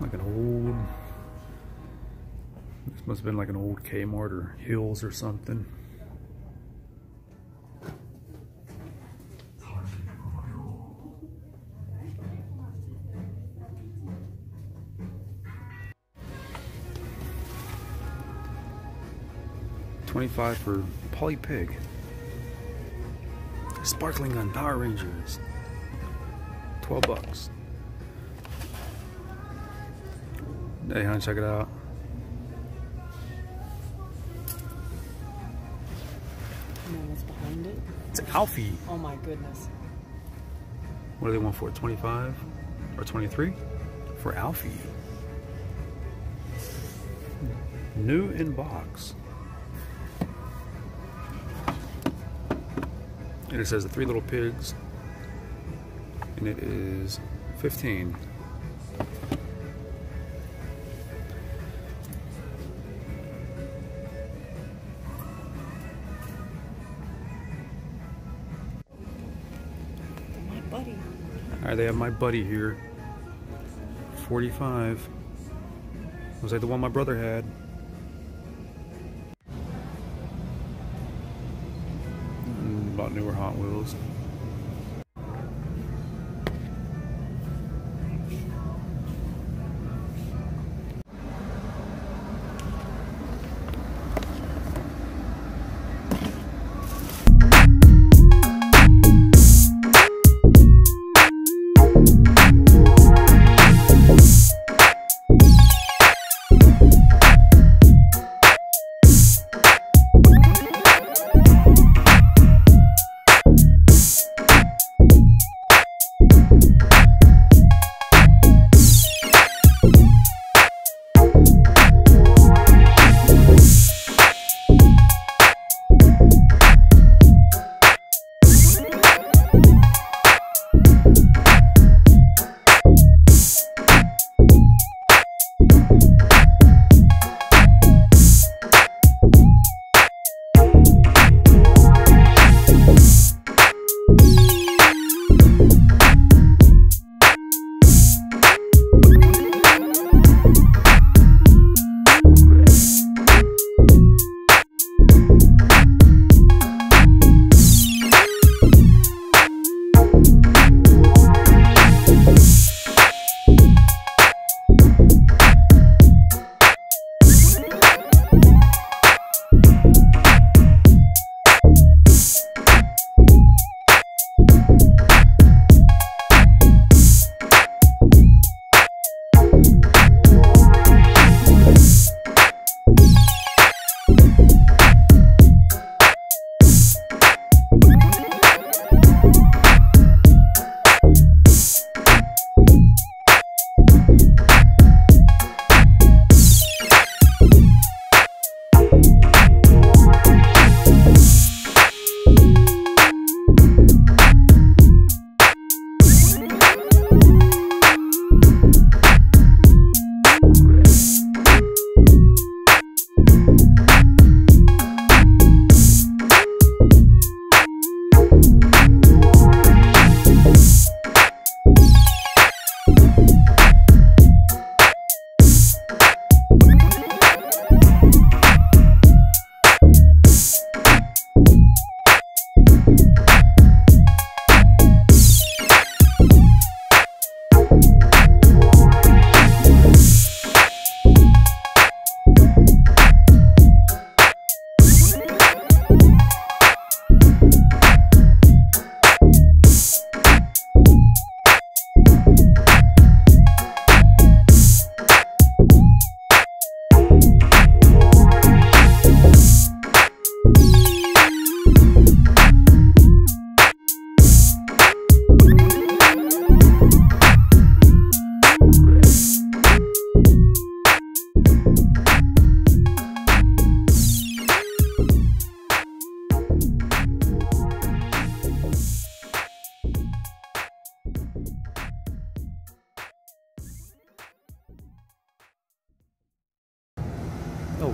old. This must have been like an old Kmart or Hills or something. Twenty-five for Polly Pig. Sparkling on Power Rangers. 12 bucks. Hey, honey, check it out. And then what's behind it? It's an Alfie. Oh my goodness. What do they want for 25 or 23? For Alfie. New in box. And it says the three little pigs. And it is 15. Alright, they have my buddy here. 45. Was like the one my brother had. Mm, About newer Hot Wheels.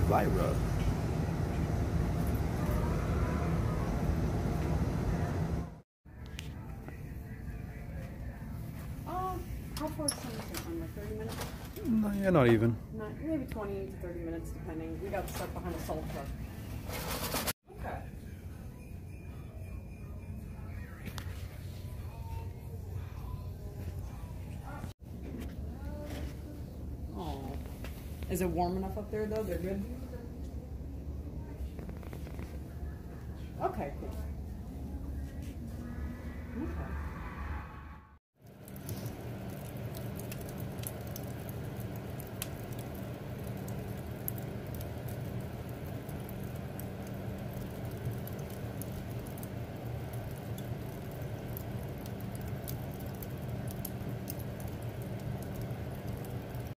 Elvira. Oh, um, how far is? On like 30 minutes? No, yeah, not even. Not, maybe 20 to 30 minutes, depending. We got stuck behind a salt truck. Is it warm enough up there, though? They're good? Okay, cool.